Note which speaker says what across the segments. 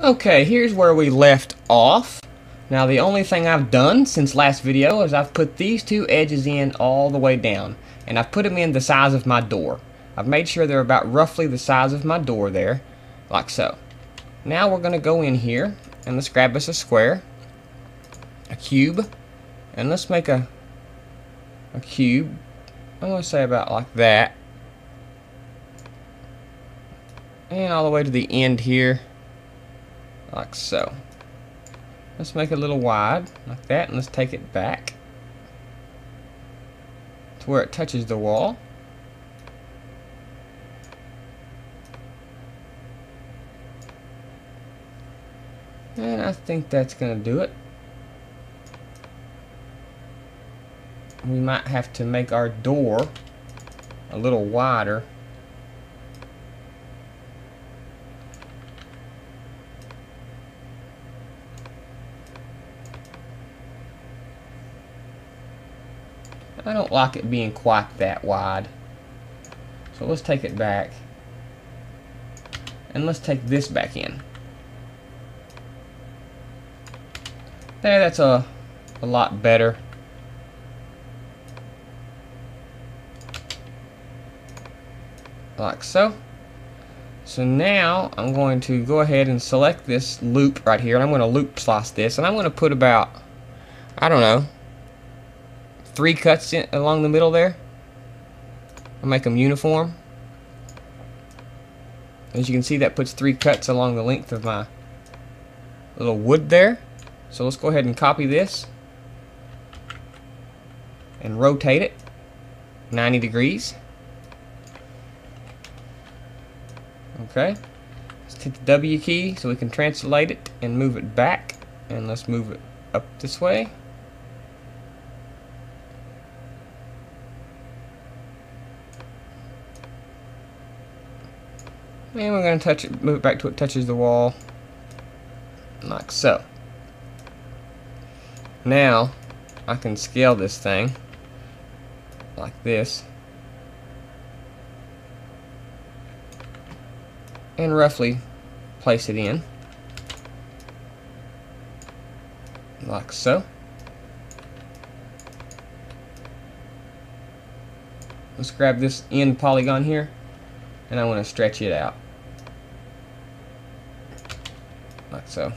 Speaker 1: Okay, here's where we left off. Now the only thing I've done since last video is I've put these two edges in all the way down. And I've put them in the size of my door. I've made sure they're about roughly the size of my door there, like so. Now we're going to go in here and let's grab us a square, a cube, and let's make a, a cube. I'm going to say about like that. And all the way to the end here, like so. Let's make it a little wide, like that, and let's take it back to where it touches the wall. And I think that's going to do it. We might have to make our door a little wider. I don't like it being quite that wide. So let's take it back. And let's take this back in. There, that's a, a lot better. Like so. So now I'm going to go ahead and select this loop right here. And I'm going to loop slice this. And I'm going to put about, I don't know, three cuts in, along the middle there. I'll make them uniform. As you can see, that puts three cuts along the length of my little wood there. So let's go ahead and copy this and rotate it 90 degrees. Okay. Let's hit the W key so we can translate it and move it back. And let's move it up this way. And we're going to touch it, move it back to it touches the wall, like so. Now, I can scale this thing, like this, and roughly place it in, like so. Let's grab this end polygon here, and I want to stretch it out. Like so.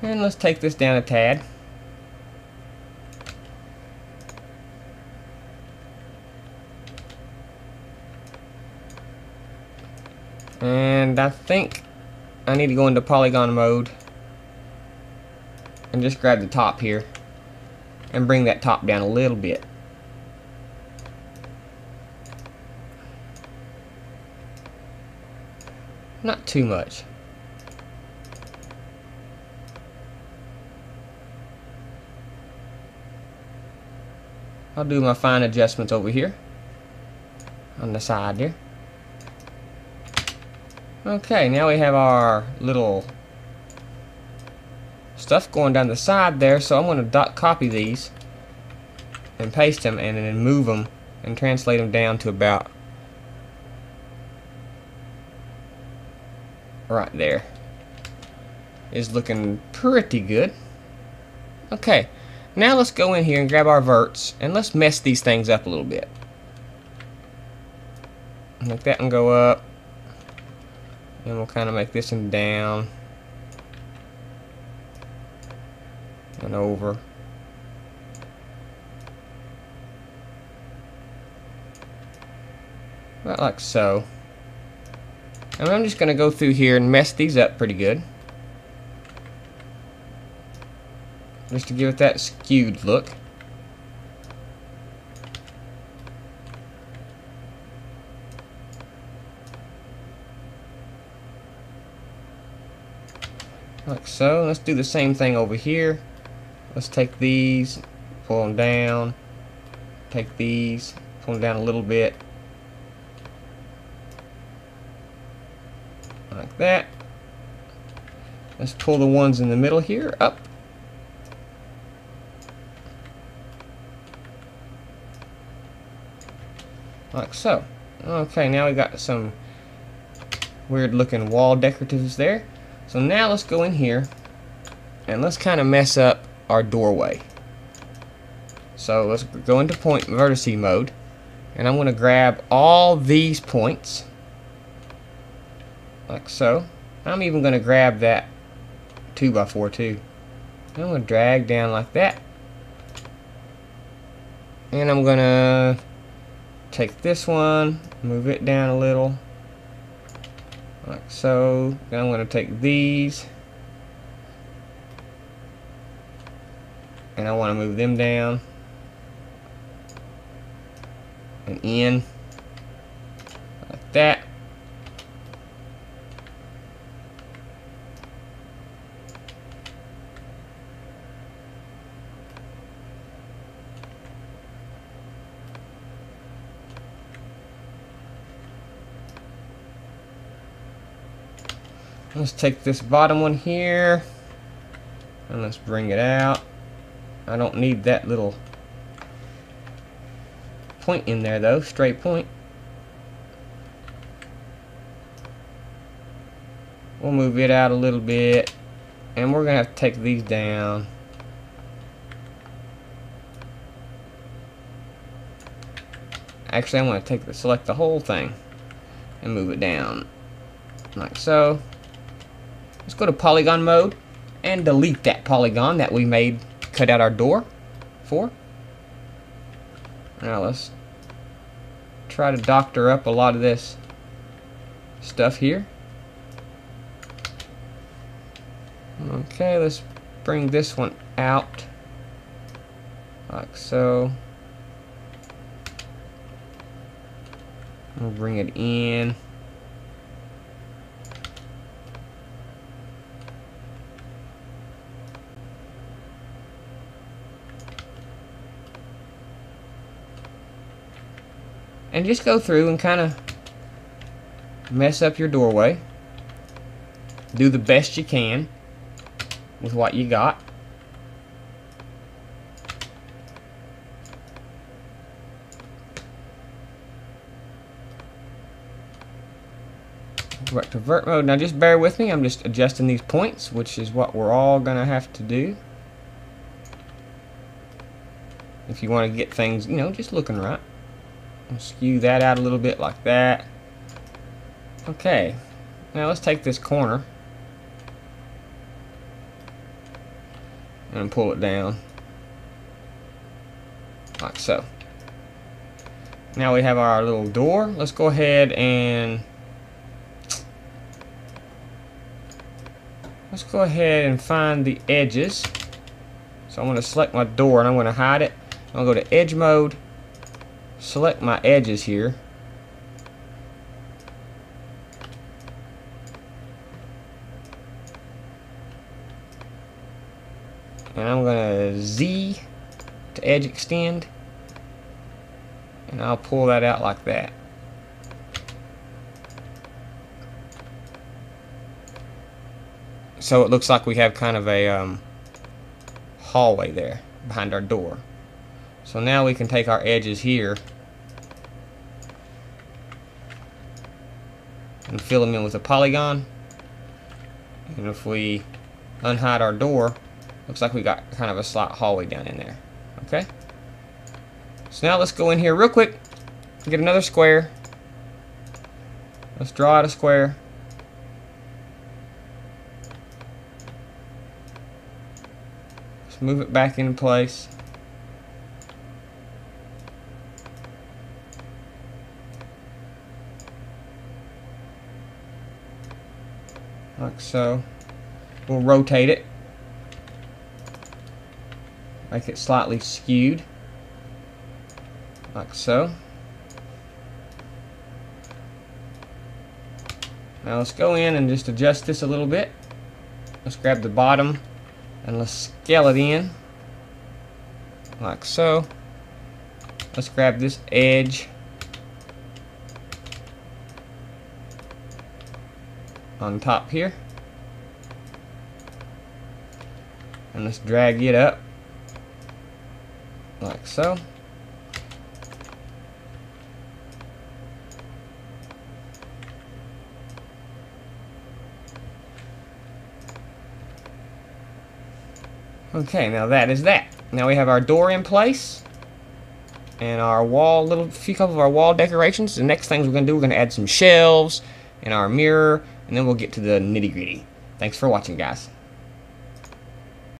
Speaker 1: And let's take this down a tad. And I think I need to go into polygon mode and just grab the top here and bring that top down a little bit. Not too much. I'll do my fine adjustments over here on the side there. Okay, now we have our little stuff going down the side there, so I'm going to dot copy these and paste them and then move them and translate them down to about right there is looking pretty good. Okay, now let's go in here and grab our verts and let's mess these things up a little bit. Make that one go up. And we'll kind of make this one down. And over. About like so. And I'm just going to go through here and mess these up pretty good. Just to give it that skewed look. Like so. Let's do the same thing over here. Let's take these, pull them down. Take these, pull them down a little bit. That. Let's pull the ones in the middle here up. like so. Okay, now we got some weird looking wall decoratives there. So now let's go in here and let's kind of mess up our doorway. So let's go into point vertice mode and I'm going to grab all these points like so. I'm even going to grab that 2x4 too. I'm going to drag down like that. And I'm going to take this one, move it down a little like so. Then I'm going to take these and I want to move them down and in like that. Let's take this bottom one here and let's bring it out. I don't need that little point in there though, straight point. We'll move it out a little bit and we're gonna have to take these down. Actually, I'm gonna take the select the whole thing and move it down like so. Let's go to polygon mode and delete that polygon that we made cut out our door for. Now let's try to doctor up a lot of this stuff here. Okay, let's bring this one out like so. We'll bring it in. And just go through and kind of mess up your doorway. Do the best you can with what you got. Back to vert mode. Now just bear with me. I'm just adjusting these points, which is what we're all going to have to do. If you want to get things, you know, just looking right. I'll skew that out a little bit like that. Okay, now let's take this corner and pull it down like so. Now we have our little door. Let's go ahead and let's go ahead and find the edges. So I'm going to select my door and I'm going to hide it. To go to edge mode select my edges here. And I'm gonna Z to edge extend. And I'll pull that out like that. So it looks like we have kind of a um, hallway there behind our door so now we can take our edges here and fill them in with a polygon. And if we unhide our door, looks like we got kind of a slight hallway down in there. Okay? So now let's go in here real quick, get another square. Let's draw out a square. Let's move it back into place. So. We'll rotate it. Make it slightly skewed. Like so. Now let's go in and just adjust this a little bit. Let's grab the bottom and let's scale it in. Like so. Let's grab this edge on top here. and let's drag it up. Like so. Okay now that is that. Now we have our door in place. And our wall little few couple of our wall decorations. The next things we're gonna do we're gonna add some shelves and our mirror. And then we'll get to the nitty-gritty. Thanks for watching guys.